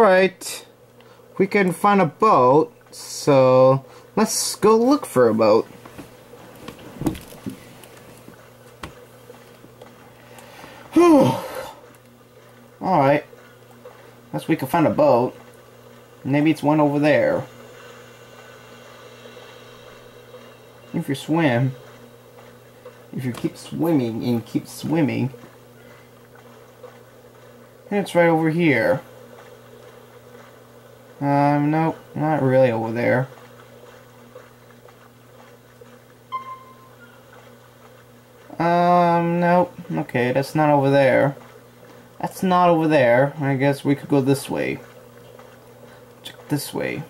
Alright. We can find a boat, so let's go look for a boat. Alright. Unless we can find a boat. Maybe it's one over there. If you swim, if you keep swimming and keep swimming, it's right over here. Um, nope, not really over there. Um, nope. Okay, that's not over there. That's not over there. I guess we could go this way. Check this way.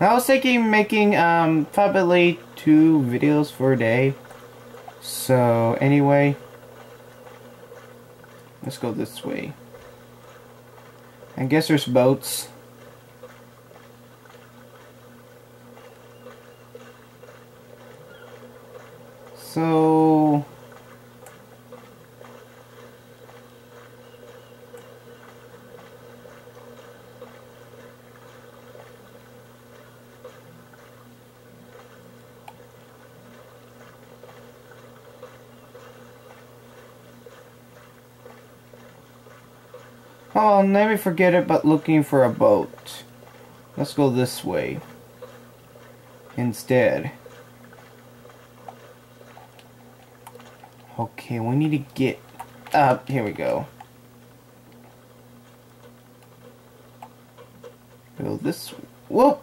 I was thinking making um probably two videos for a day. So anyway, let's go this way. I guess there's boats. So Oh, never forget it, but looking for a boat. Let's go this way. Instead. Okay, we need to get up. Here we go. Go this. Whoa!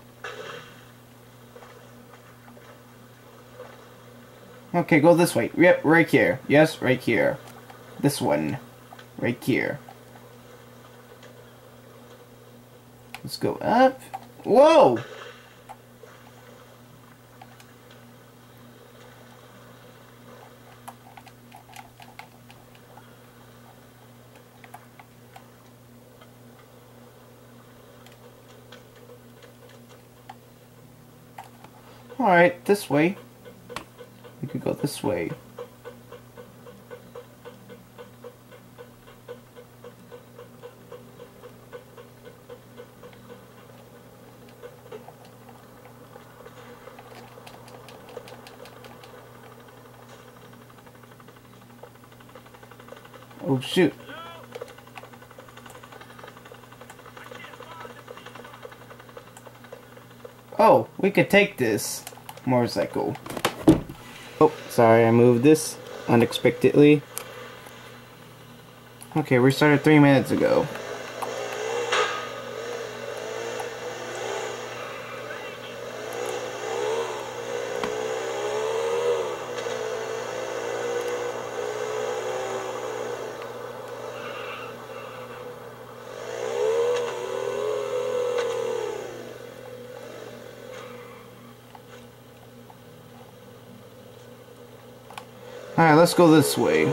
Okay, go this way. Yep, right here. Yes, right here. This one. Right here. Let's go up. Whoa! Alright, this way. We could go this way. Oh shoot. Oh, we could take this motorcycle. Oh, sorry, I moved this unexpectedly. Okay, we started three minutes ago. Alright, let's go this way.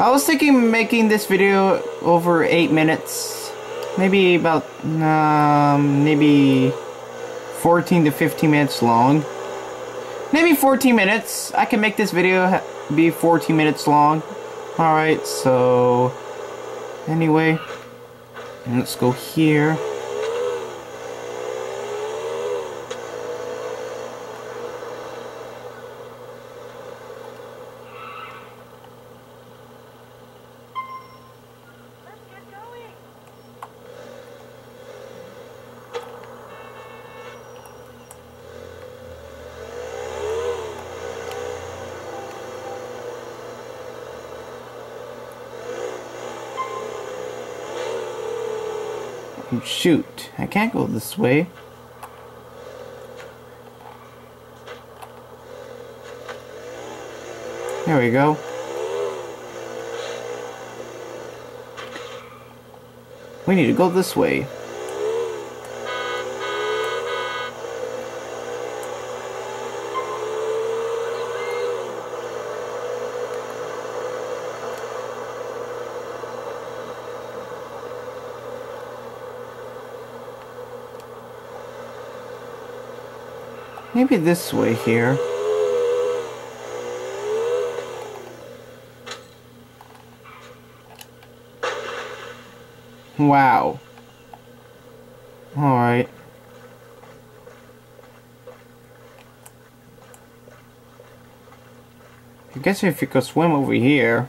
I was thinking making this video over 8 minutes. Maybe about, um, maybe 14 to 15 minutes long. Maybe 14 minutes. I can make this video be 14 minutes long. Alright, so... Anyway. Let's go here. Shoot, I can't go this way. There we go. We need to go this way. Maybe this way here. Wow. Alright. I guess if you could swim over here.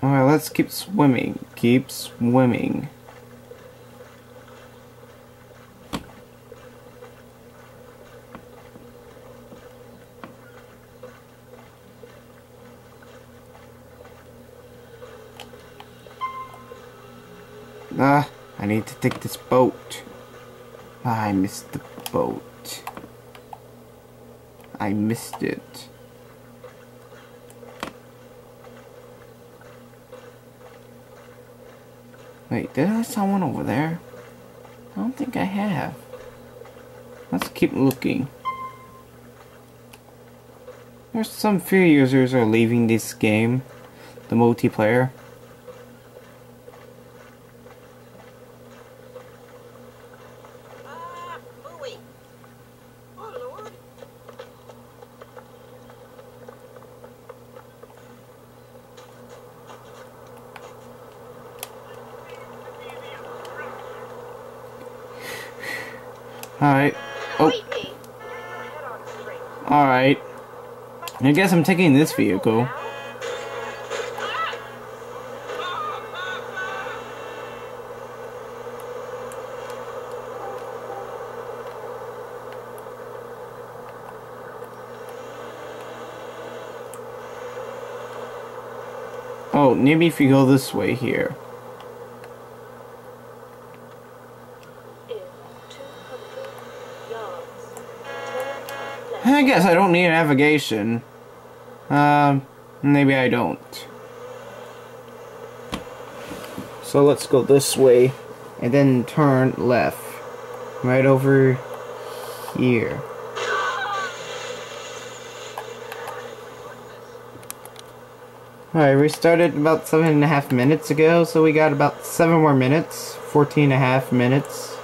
Alright, let's keep swimming. Keep swimming. Need to take this boat. I missed the boat. I missed it. Wait, did I saw one over there? I don't think I have. Let's keep looking. There's some few users are leaving this game, the multiplayer. Alright. Oh, alright. I guess I'm taking this vehicle. Oh, maybe if you go this way here. I guess I don't need navigation. Um, maybe I don't. So let's go this way and then turn left. Right over here. Alright, we started about seven and a half minutes ago, so we got about seven more minutes. Fourteen and a half minutes.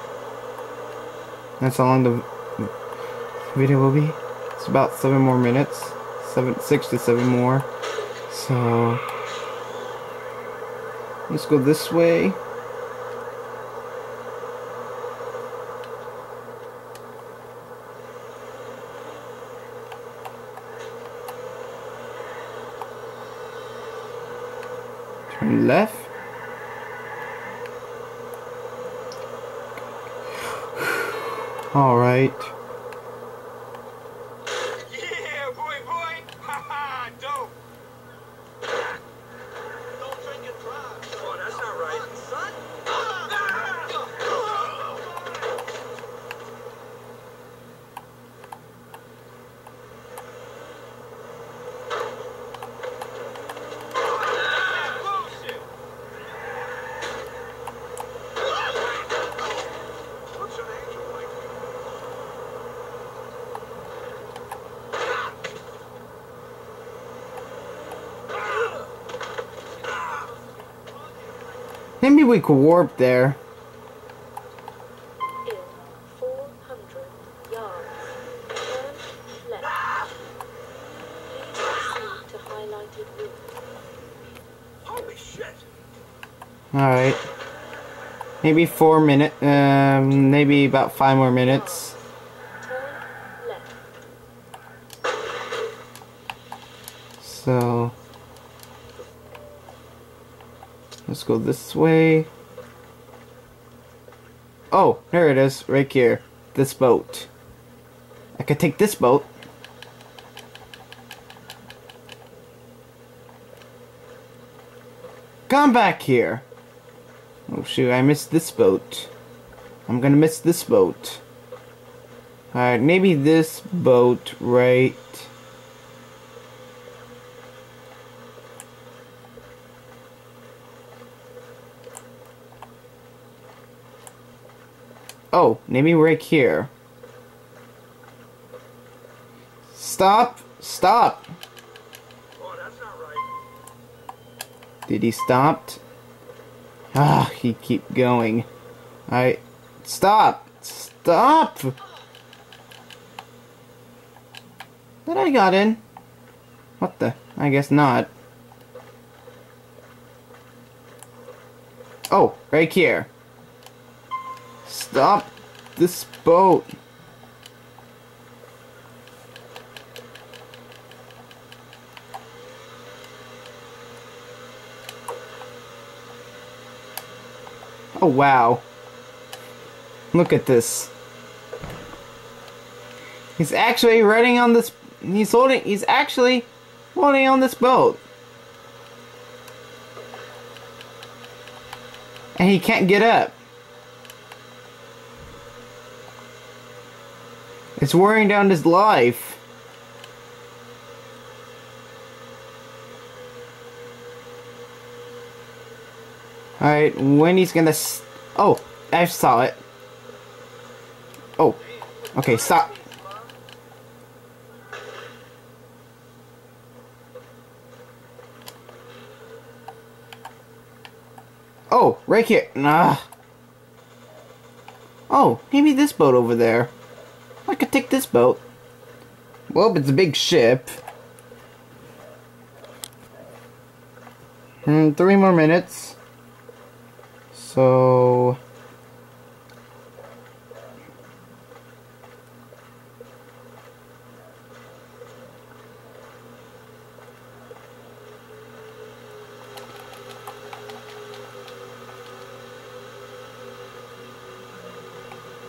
That's how long the video will be. It's about seven more minutes. Seven, six to seven more. So let's go this way. Turn left. All right. Maybe we could warp there. In 400 yards, turn left. Please proceed to highlighted route. Holy shit! Alright. Maybe four minutes, um, maybe about five more minutes. So, let's go this way. Oh, there it is, right here. This boat. I could take this boat. Come back here. Oh shoot, I missed this boat. I'm gonna miss this boat. Alright, maybe this boat right Oh, maybe right here. Stop! Stop! Oh, right. Did he stop? Ah, he keep going. I Stop! Stop! That I got in. What the? I guess not. Oh, right here. Stop this boat. Oh wow. Look at this. He's actually riding on this he's holding he's actually holding on this boat. And he can't get up. It's wearing down his life. Alright, when he's gonna. Oh, I saw it. Oh, okay, stop. Oh, right here. Nah. Oh, maybe this boat over there. I could take this boat. Well, it's a big ship. Hmm, three more minutes. So...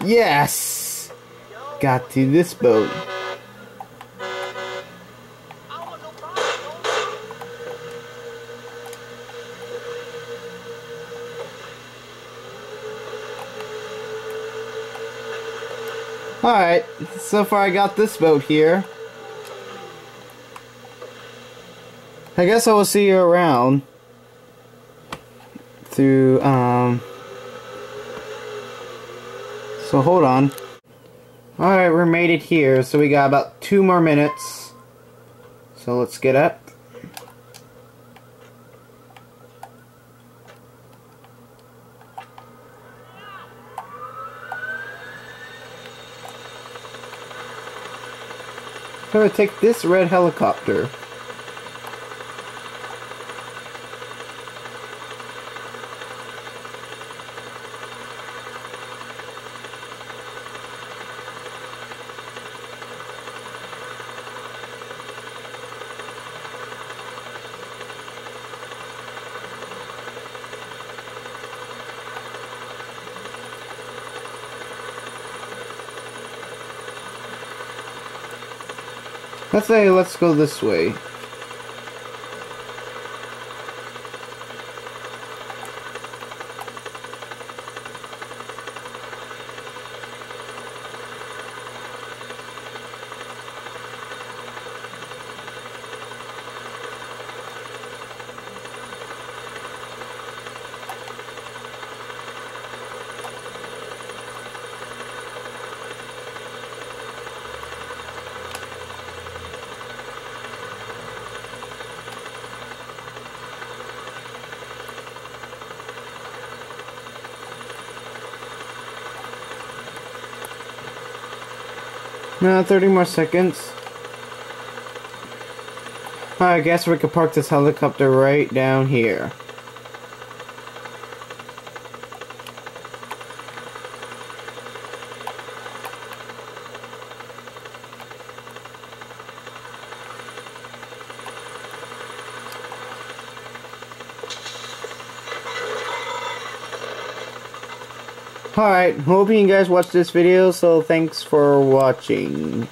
Yes! Got to this boat. Alright, so far I got this boat here. I guess I will see you around. Through, um... So hold on. Alright, we made it here, so we got about two more minutes. So let's get up. I'm gonna take this red helicopter. Let's say let's go this way. No, 30 more seconds. I guess we could park this helicopter right down here. Alright, hoping you guys watched this video, so thanks for watching.